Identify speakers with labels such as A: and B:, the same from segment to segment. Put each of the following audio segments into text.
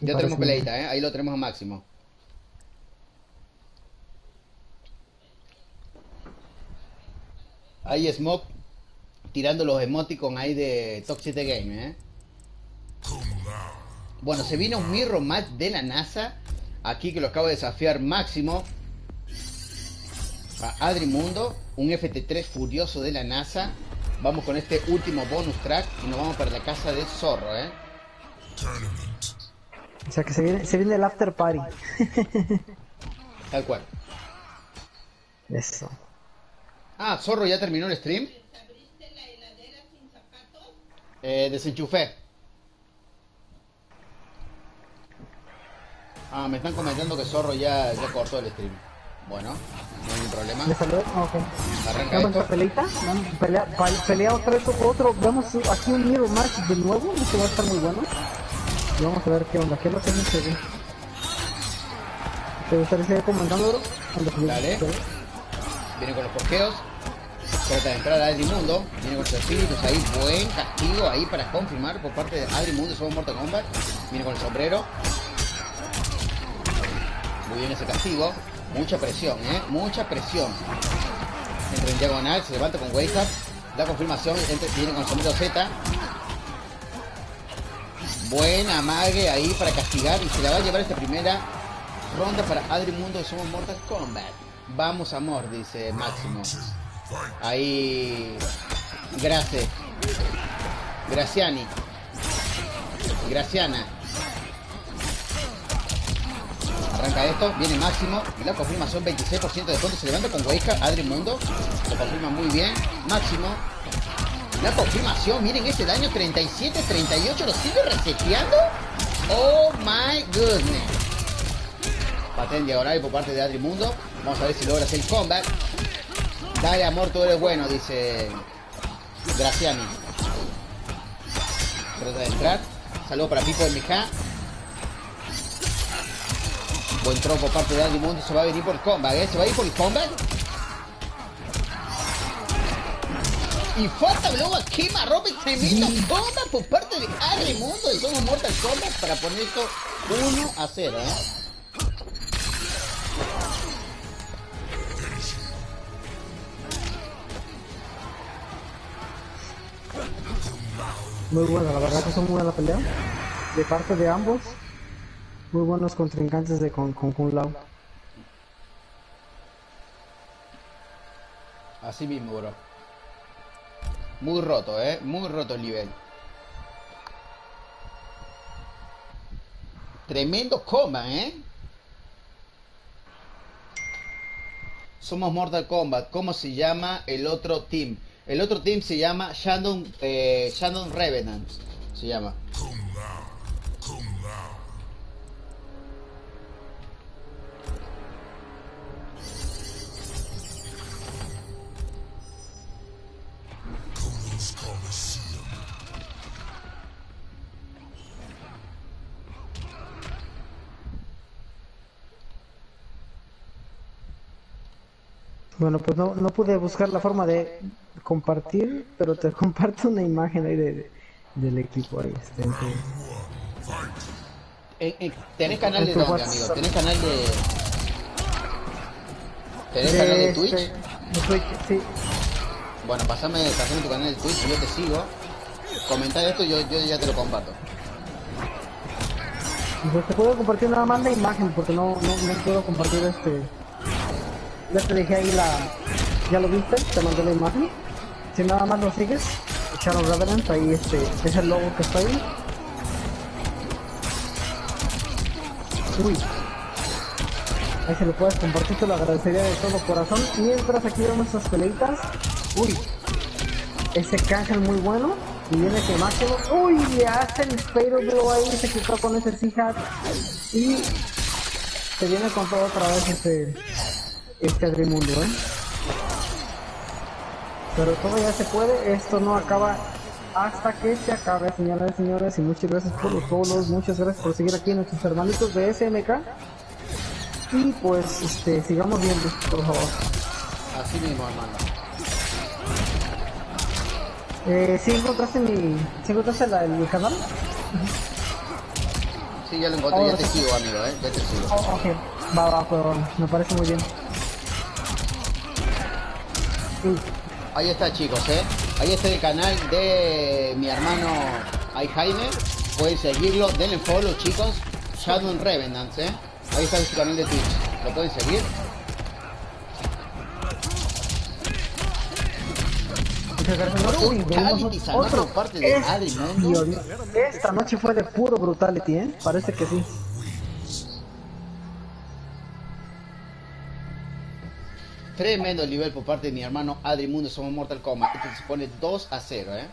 A: Ya tenemos peleita, ¿eh? Ahí lo tenemos a máximo. Ahí Smoke tirando los emoticons ahí de Toxic the Game, ¿eh? Bueno, se viene un mirror match de la NASA. Aquí que lo acabo de desafiar máximo. A Adri Mundo, un FT3 furioso de la NASA. Vamos con este último bonus track y nos vamos para la casa de Zorro, ¿eh?
B: O sea que se viene, se viene el after party.
A: Tal cual.
B: Eso.
A: Ah, Zorro ya terminó el stream. Eh, desenchufé. Ah, me están comentando que Zorro ya, ya cortó el stream. Bueno, no hay ningún problema.
B: ¿Le salió? Ah, ok.
A: Arranca
B: ¿Vamos
A: esto.
B: a peleita? Vamos, pelea, otra vez otro. Vamos aquí un mirror match de nuevo. Esto va a estar muy bueno. Vamos a ver qué onda. ¿Qué es lo que se ve? ¿Te gustaría seguir comentando, bro?
A: Dale. Viene con los porqueos. Trata de entrar a Adri Mundo. Viene con sus espíritus ahí. Buen castigo ahí para confirmar por parte de Adri Mundo. Somos Mortal Kombat. Viene con el sombrero. Muy bien ese castigo. Mucha presión, ¿eh? Mucha presión. Entra en diagonal. Se levanta con Wake Up. Da confirmación. entra- viene con el sombrero Z. Buena amague ahí para castigar. Y se la va a llevar esta primera ronda para Adri Mundo Somos Mortal Kombat. Vamos amor, dice Máximo. Ahí. Grace. Graciani. Graciana. Arranca esto, viene Máximo. Y la confirmación 26% de descuento. Se levanta con Weika, Adri Mundo. Lo confirma muy bien. Máximo. La confirmación, miren ese daño 37, 38. ¿Lo sigue reseteando? Oh my goodness. Paté en diagonal por parte de Adri Mundo. Vamos a ver si logra hacer el combat. Dale amor, tú eres bueno, dice Graciani. Trata de entrar. Saludo para Pipo de Mijá. Buen tronco por parte de Adri Mundo. Se va a venir por el combat, ¿eh? Se va a ir por el combat. Y falta luego a Kima Robin tremendo combat por parte de Adri Mundo de Somos Mortal Kombat para poner esto 1 a 0, ¿eh?
B: Muy buena, la verdad que son muy buena la pelea. De parte de ambos. Muy buenos contrincantes de con, con Lao.
A: Así mismo, bro. Muy roto, eh. Muy roto el nivel. Tremendo coma, eh. Somos Mortal Kombat. ¿Cómo se llama el otro team? El otro team se llama Shandon, eh, Shandon Revenant. Se llama.
B: Bueno, pues no, no pude buscar la forma de compartir, pero te comparto una imagen ahí de, de- del equipo ahí. Este,
A: Eh, eh, ¿Tenés canal de dónde, amigo? ¿Tenés canal de. ¿Tenés
B: de
A: canal de
B: este,
A: Twitch?
B: de Twitch, sí.
A: Bueno, pasame, pasame tu canal de Twitch, yo te sigo. Comenta esto y yo, yo ya te lo comparto.
B: Pues te puedo compartir nada más la imagen porque no, no, no puedo compartir este. Ya te dejé ahí la. Ya lo viste, te mandé la imagen. Si nada más lo sigues, Shadow Revenant, ahí este es el logo que está ahí. Uy. Ahí se lo puedes compartir, te lo agradecería de todo corazón. Mientras aquí vemos estas peleitas. Uy. Ese cángel muy bueno. Y viene ese máximo. Uy, le hace el Spyro Blue ahí, se quitó con ese C-Hat. Y se viene con todo otra vez este, este Adrimundo, ¿eh? Pero todo ya se puede, esto no acaba hasta que se acabe, señoras y señores. Y muchas gracias por los follows, muchas gracias por seguir aquí nuestros hermanitos de SMK. Y pues, este, sigamos viendo, por favor.
A: Así mismo, hermano.
B: Eh, ¿Sí encontraste mi, ¿sí encontraste la, el canal?
A: Sí, ya lo encontré,
B: Oh,
A: ya te sigo, amigo, eh. Ya te sigo.
B: Oh, ok, va, va, pero me parece muy bien.
A: Ahí está, chicos, eh. Ahí está el canal de mi hermano Ay Jaime. Pueden seguirlo, denle follow, chicos. Shadow Revenant, eh. Ahí está su canal de Twitch. ¿Lo pueden seguir?
B: Uy,
A: Brutality
B: otro.
A: parte de
B: Esta noche fue de puro brutality, ¿eh? Parece que sí.
A: Tremendo nivel por parte de mi hermano Adri Mundo. Somos Mortal Kombat. Esto se pone 2 a 0, eh.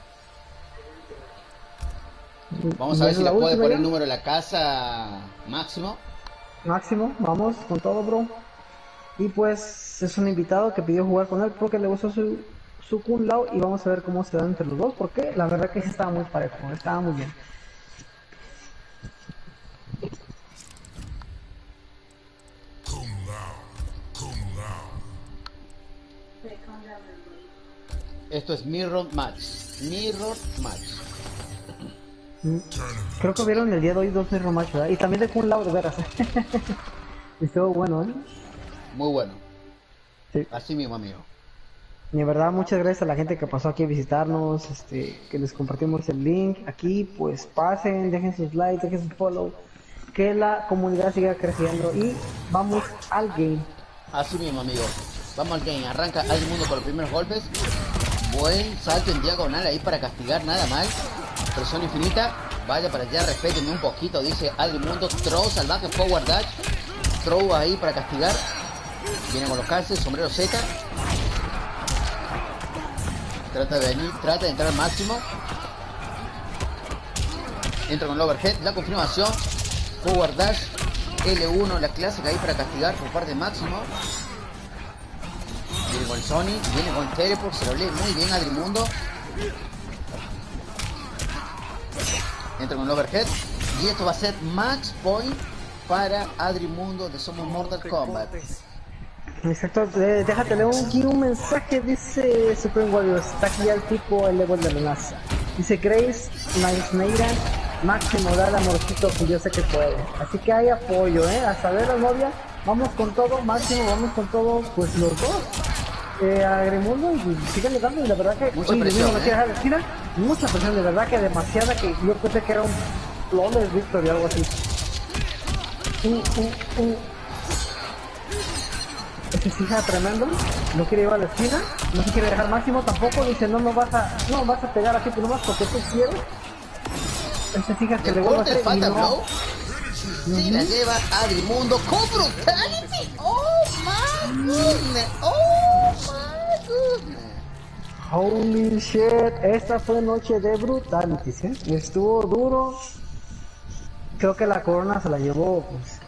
A: Vamos a ver
B: ¿Es
A: si
B: la
A: le puede poner el número de la casa máximo.
B: Máximo, vamos con todo, bro. Y pues es un invitado que pidió jugar con él porque le gustó su, su Kun Lao y vamos a ver cómo se dan entre los dos porque la verdad que sí estaba muy parejo, estaba muy bien.
A: Esto es Mirror Match. Mirror Match.
B: Creo que vieron el día de hoy dos Mirror Match, ¿verdad? Y también de Kun Lao, de veras. Estuvo bueno, ¿eh?
A: Muy bueno.
B: Sí.
A: Así mismo, amigo.
B: Y de verdad, muchas gracias a la gente que pasó aquí a visitarnos, este, que les compartimos el link aquí, pues pasen, dejen sus likes, dejen sus follow, que la comunidad siga creciendo y vamos al game.
A: Así mismo, amigo. Vamos al game. Arranca al mundo con los primeros golpes. Buen salto en diagonal ahí para castigar, nada mal. Presión infinita. Vaya para allá, respétenme un poquito, dice Adri Mundo. Throw salvaje, forward dash. Throw ahí para castigar. Viene con los calces, sombrero Z. Trata de venir, trata de entrar al máximo. Entra con el overhead, la confirmación. Forward dash. L1, la clásica ahí para castigar por parte de máximo. Viene con el Sony, viene con el Teleport, se lo lee muy bien Adrimundo. Entra con el overhead. Y esto va a ser match point para Adrimundo de Somos Mortal Kombat.
B: Exacto, eh, déjate leer un, aquí un mensaje, dice Supreme Warriors, está aquí al tipo el level de la NASA. Dice Grace, Naisneira, máximo dale amorcito que yo sé que puede. Así que hay apoyo, eh, a saber la novia, vamos con todo, máximo, vamos con todo, pues los dos. Eh, a Agrimundo y siguen dando y la verdad que
A: Mucha
B: oye,
A: presión,
B: no
A: ¿eh?
B: dejar de esquina, mucha presión, de verdad que demasiada que yo pensé que era un flawless victory o algo así. Uh, uh, uh. Este sí está tremendo, no quiere llevar a la esquina, no se quiere dejar máximo tampoco, dice no, no vas a, no vas a pegar así nomás porque tú quieres. Este fija que le vuelve a hacer y no.
A: Blow. Se la lleva Adrimundo con Brutality. Oh my goodness. Oh.
B: Holy shit, esta fue noche de brutality, ¿sí? Estuvo duro. Creo que la corona se la llevó pues,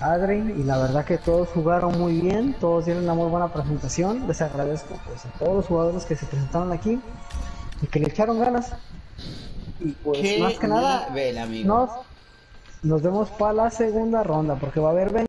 B: Adri y la verdad que todos jugaron muy bien, todos dieron una muy buena presentación. Les agradezco pues, a todos los jugadores que se presentaron aquí y que le echaron ganas. Y pues
A: Qué
B: más que nada,
A: nivel, amigo.
B: nos, nos vemos para la segunda ronda porque va a haber